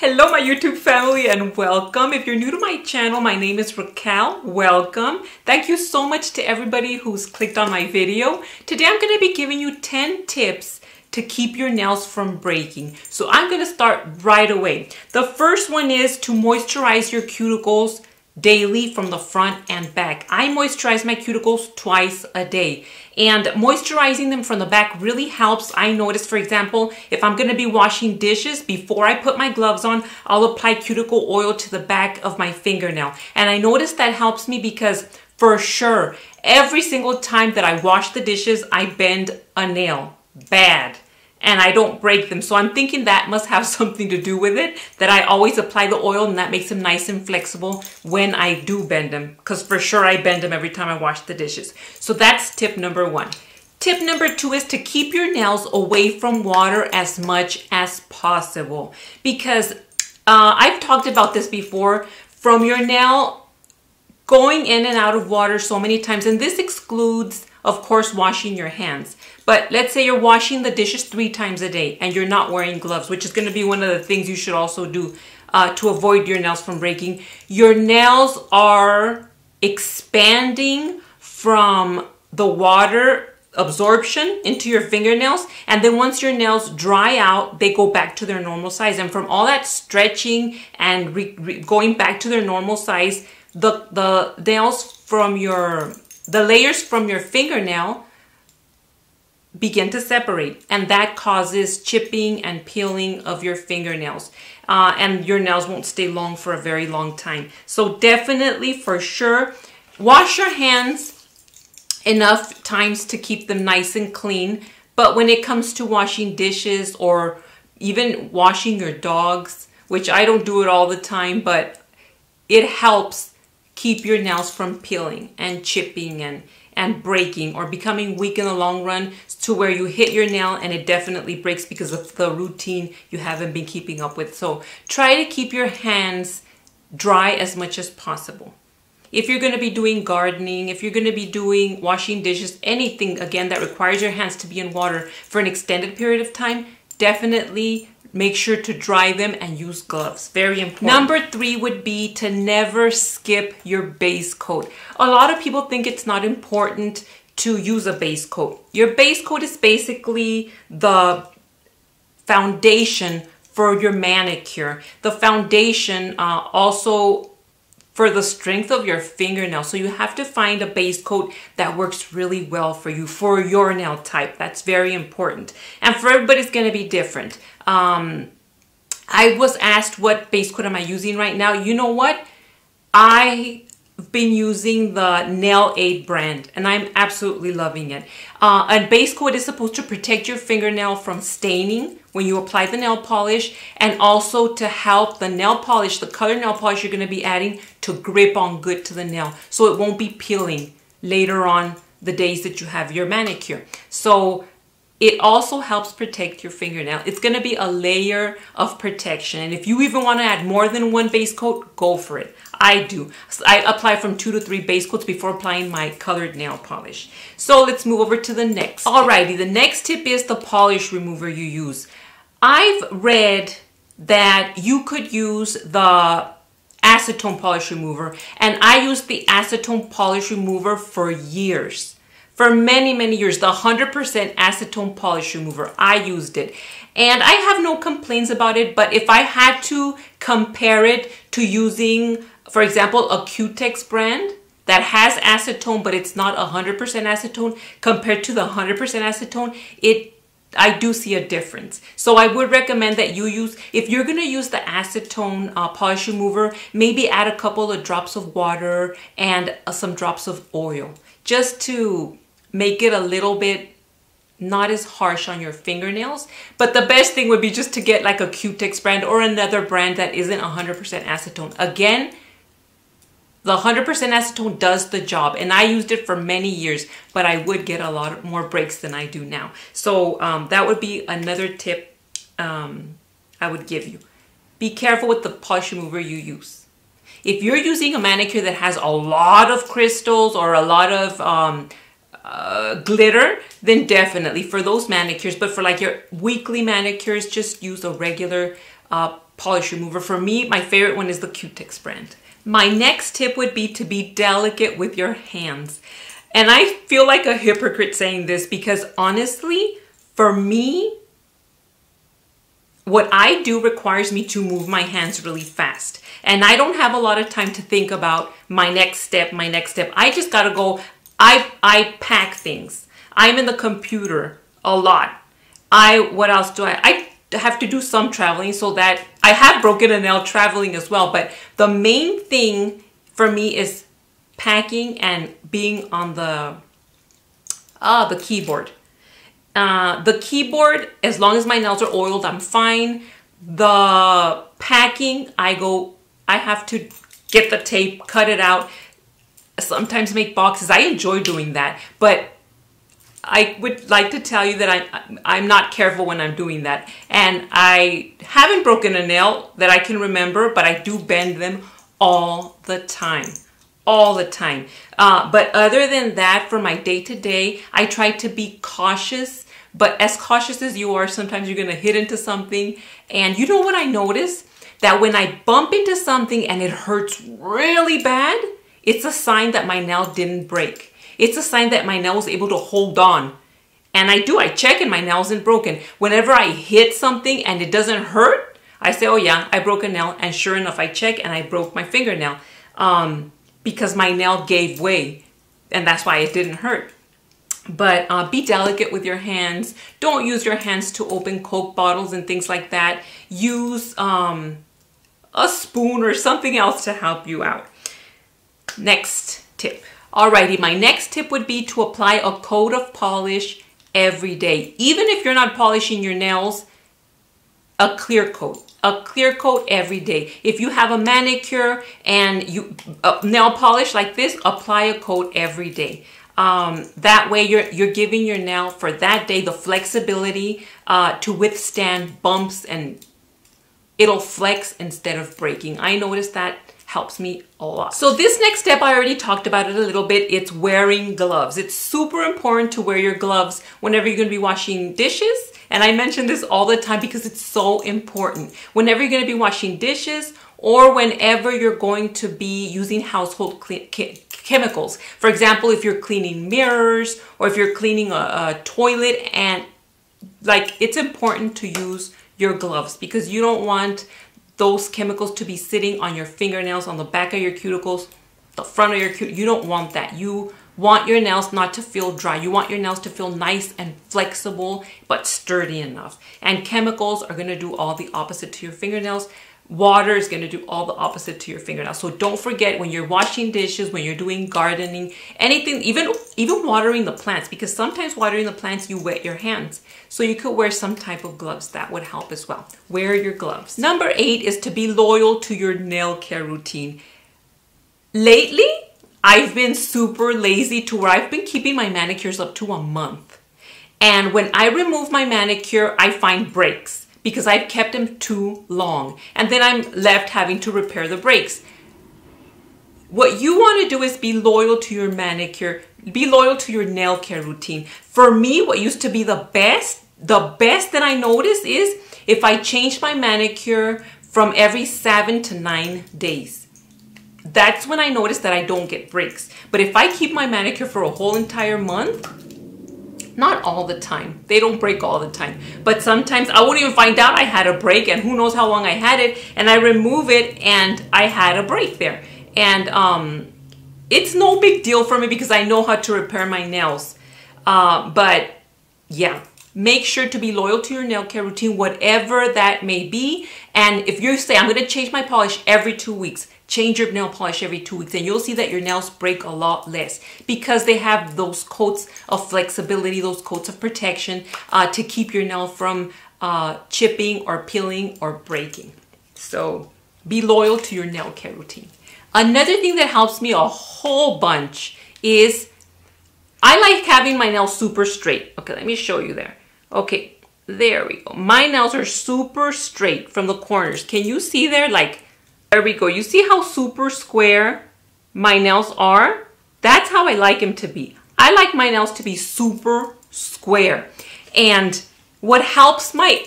Hello my YouTube family and welcome. If you're new to my channel, my name is Raquel. Welcome. Thank you so much to everybody who's clicked on my video. Today I'm going to be giving you 10 tips to keep your nails from breaking. So I'm going to start right away. The first one is to moisturize your cuticles daily from the front and back. I moisturize my cuticles twice a day and moisturizing them from the back really helps. I notice, for example, if I'm gonna be washing dishes, before I put my gloves on, I'll apply cuticle oil to the back of my fingernail. And I notice that helps me because for sure, every single time that I wash the dishes, I bend a nail bad and I don't break them. So I'm thinking that must have something to do with it, that I always apply the oil and that makes them nice and flexible when I do bend them. Because for sure I bend them every time I wash the dishes. So that's tip number one. Tip number two is to keep your nails away from water as much as possible. Because uh, I've talked about this before, from your nail going in and out of water so many times, and this excludes of course, washing your hands. But let's say you're washing the dishes three times a day and you're not wearing gloves, which is going to be one of the things you should also do uh, to avoid your nails from breaking. Your nails are expanding from the water absorption into your fingernails and then once your nails dry out they go back to their normal size and from all that stretching and going back to their normal size the the nails from your the layers from your fingernail begin to separate and that causes chipping and peeling of your fingernails. Uh, and your nails won't stay long for a very long time. So definitely for sure wash your hands enough times to keep them nice and clean. But when it comes to washing dishes or even washing your dogs which I don't do it all the time but it helps keep your nails from peeling and chipping and and breaking or becoming weak in the long run to where you hit your nail and it definitely breaks because of the routine you haven't been keeping up with. So try to keep your hands dry as much as possible. If you're going to be doing gardening, if you're going to be doing washing dishes, anything again that requires your hands to be in water for an extended period of time, definitely Make sure to dry them and use gloves. Very important. Number three would be to never skip your base coat. A lot of people think it's not important to use a base coat. Your base coat is basically the foundation for your manicure. The foundation uh, also for the strength of your fingernail. So you have to find a base coat that works really well for you, for your nail type. That's very important. And for everybody, it's gonna be different. Um, I was asked what base coat am I using right now. You know what? I been using the Nail Aid brand and I'm absolutely loving it. Uh, a base coat is supposed to protect your fingernail from staining when you apply the nail polish and also to help the nail polish, the color nail polish you're going to be adding to grip on good to the nail so it won't be peeling later on the days that you have your manicure. So it also helps protect your fingernail. It's going to be a layer of protection. And if you even want to add more than one base coat, go for it. I do. I apply from two to three base coats before applying my colored nail polish. So let's move over to the next. Alrighty, the next tip is the polish remover you use. I've read that you could use the acetone polish remover and I used the acetone polish remover for years for many, many years, the 100% acetone polish remover. I used it. And I have no complaints about it, but if I had to compare it to using, for example, a Cutex brand that has acetone, but it's not 100% acetone, compared to the 100% acetone, it I do see a difference. So I would recommend that you use, if you're gonna use the acetone uh, polish remover, maybe add a couple of drops of water and uh, some drops of oil just to make it a little bit not as harsh on your fingernails. But the best thing would be just to get like a Cutex brand or another brand that isn't 100% acetone. Again, the 100% acetone does the job and I used it for many years, but I would get a lot more breaks than I do now. So um, that would be another tip um, I would give you. Be careful with the polish remover you use. If you're using a manicure that has a lot of crystals or a lot of um, uh, glitter, then definitely for those manicures. But for like your weekly manicures, just use a regular uh, polish remover. For me, my favorite one is the Cutex brand. My next tip would be to be delicate with your hands. And I feel like a hypocrite saying this because honestly, for me, what I do requires me to move my hands really fast. And I don't have a lot of time to think about my next step, my next step. I just gotta go. I, I pack things. I'm in the computer a lot. I, what else do I, I have to do some traveling so that I have broken a nail traveling as well. But the main thing for me is packing and being on the, uh, the keyboard. Uh, the keyboard, as long as my nails are oiled, I'm fine. The packing, I go, I have to get the tape, cut it out, sometimes make boxes. I enjoy doing that, but I would like to tell you that I, I'm not careful when I'm doing that. And I haven't broken a nail that I can remember, but I do bend them all the time all the time. Uh, but other than that, for my day to day, I try to be cautious. But as cautious as you are, sometimes you're going to hit into something. And you know what I notice? That when I bump into something and it hurts really bad, it's a sign that my nail didn't break. It's a sign that my nail was able to hold on. And I do, I check and my nail isn't broken. Whenever I hit something and it doesn't hurt, I say, oh yeah, I broke a nail. And sure enough, I check and I broke my fingernail. Um, because my nail gave way and that's why it didn't hurt. But uh, be delicate with your hands. Don't use your hands to open Coke bottles and things like that. Use um, a spoon or something else to help you out. Next tip. Alrighty, my next tip would be to apply a coat of polish every day. Even if you're not polishing your nails, a clear coat a clear coat every day. If you have a manicure and you uh, nail polish like this, apply a coat every day. Um, that way you're, you're giving your nail for that day the flexibility uh, to withstand bumps and it'll flex instead of breaking. I noticed that helps me a lot. So this next step, I already talked about it a little bit. It's wearing gloves. It's super important to wear your gloves whenever you're gonna be washing dishes and I mention this all the time because it's so important. Whenever you're going to be washing dishes or whenever you're going to be using household chemicals. For example, if you're cleaning mirrors or if you're cleaning a, a toilet and like it's important to use your gloves because you don't want those chemicals to be sitting on your fingernails, on the back of your cuticles, the front of your cuticles. You don't want that. You want your nails not to feel dry. You want your nails to feel nice and flexible, but sturdy enough. And chemicals are gonna do all the opposite to your fingernails. Water is gonna do all the opposite to your fingernails. So don't forget when you're washing dishes, when you're doing gardening, anything, even, even watering the plants, because sometimes watering the plants, you wet your hands. So you could wear some type of gloves. That would help as well. Wear your gloves. Number eight is to be loyal to your nail care routine. Lately, I've been super lazy to where I've been keeping my manicures up to a month. And when I remove my manicure, I find breaks because I've kept them too long. And then I'm left having to repair the breaks. What you want to do is be loyal to your manicure, be loyal to your nail care routine. For me, what used to be the best, the best that I noticed is if I change my manicure from every seven to nine days that's when I notice that I don't get breaks. But if I keep my manicure for a whole entire month, not all the time. They don't break all the time. But sometimes I won't even find out I had a break and who knows how long I had it. And I remove it and I had a break there. And um, it's no big deal for me because I know how to repair my nails. Uh, but yeah, make sure to be loyal to your nail care routine, whatever that may be. And if you say, I'm going to change my polish every two weeks, change your nail polish every two weeks and you'll see that your nails break a lot less because they have those coats of flexibility, those coats of protection uh, to keep your nail from uh, chipping or peeling or breaking. So be loyal to your nail care routine. Another thing that helps me a whole bunch is I like having my nails super straight. Okay, let me show you there. Okay, there we go. My nails are super straight from the corners. Can you see there? Like there we go. You see how super square my nails are? That's how I like them to be. I like my nails to be super square. And what helps my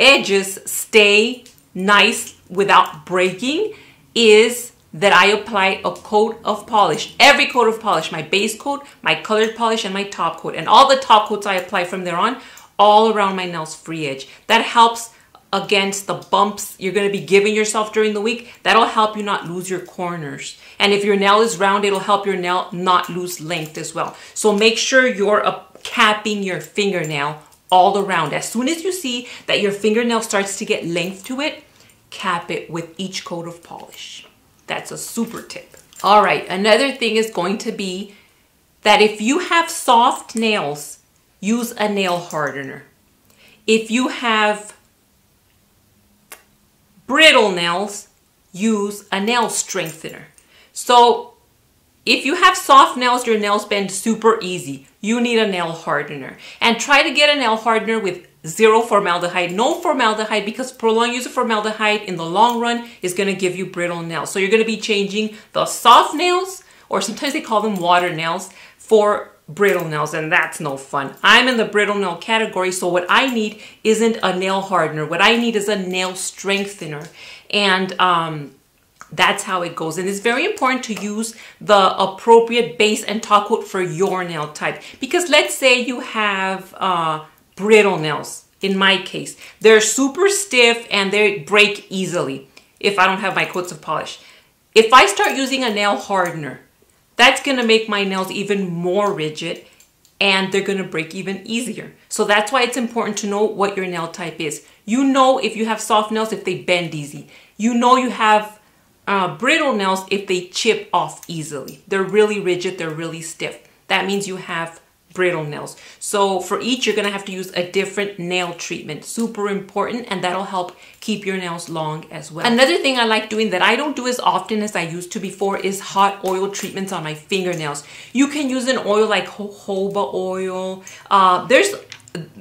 edges stay nice without breaking is that I apply a coat of polish. Every coat of polish, my base coat, my colored polish, and my top coat. And all the top coats I apply from there on, all around my nails free edge. That helps against the bumps you're going to be giving yourself during the week. That'll help you not lose your corners. And if your nail is round, it'll help your nail not lose length as well. So make sure you're uh, capping your fingernail all around. As soon as you see that your fingernail starts to get length to it, cap it with each coat of polish. That's a super tip. All right, another thing is going to be that if you have soft nails, use a nail hardener. If you have brittle nails, use a nail strengthener. So if you have soft nails, your nails bend super easy. You need a nail hardener. And try to get a nail hardener with zero formaldehyde, no formaldehyde, because prolonged use of formaldehyde in the long run is gonna give you brittle nails. So you're gonna be changing the soft nails, or sometimes they call them water nails, for brittle nails, and that's no fun. I'm in the brittle nail category, so what I need isn't a nail hardener. What I need is a nail strengthener. And um, that's how it goes. And it's very important to use the appropriate base and top coat for your nail type. Because let's say you have uh, brittle nails, in my case. They're super stiff and they break easily if I don't have my coats of polish. If I start using a nail hardener, that's gonna make my nails even more rigid and they're gonna break even easier. So that's why it's important to know what your nail type is. You know if you have soft nails if they bend easy. You know you have uh, brittle nails if they chip off easily. They're really rigid, they're really stiff. That means you have brittle nails. So for each, you're gonna have to use a different nail treatment. Super important, and that'll help keep your nails long as well. Another thing I like doing that I don't do as often as I used to before is hot oil treatments on my fingernails. You can use an oil like jojoba oil. Uh, there's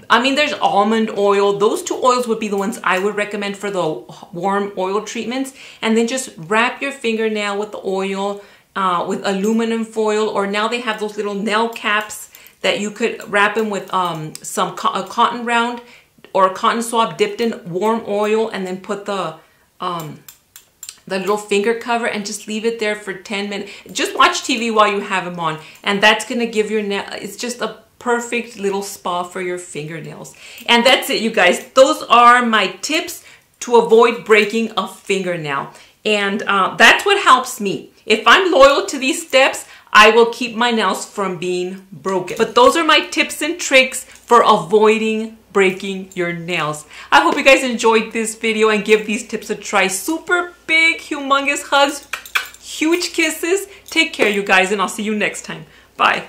I mean, there's almond oil. Those two oils would be the ones I would recommend for the warm oil treatments. And then just wrap your fingernail with the oil, uh, with aluminum foil, or now they have those little nail caps that you could wrap them with um, some co a cotton round or a cotton swab dipped in warm oil and then put the um, the little finger cover and just leave it there for 10 minutes. Just watch TV while you have them on and that's gonna give your nail, it's just a perfect little spa for your fingernails. And that's it, you guys. Those are my tips to avoid breaking a fingernail. And uh, that's what helps me. If I'm loyal to these steps, I will keep my nails from being broken. But those are my tips and tricks for avoiding breaking your nails. I hope you guys enjoyed this video and give these tips a try. Super big, humongous hugs, huge kisses. Take care, you guys, and I'll see you next time. Bye.